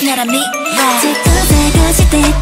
れば花はまた咲いて